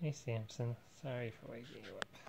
Hey Samson, sorry for waking you up.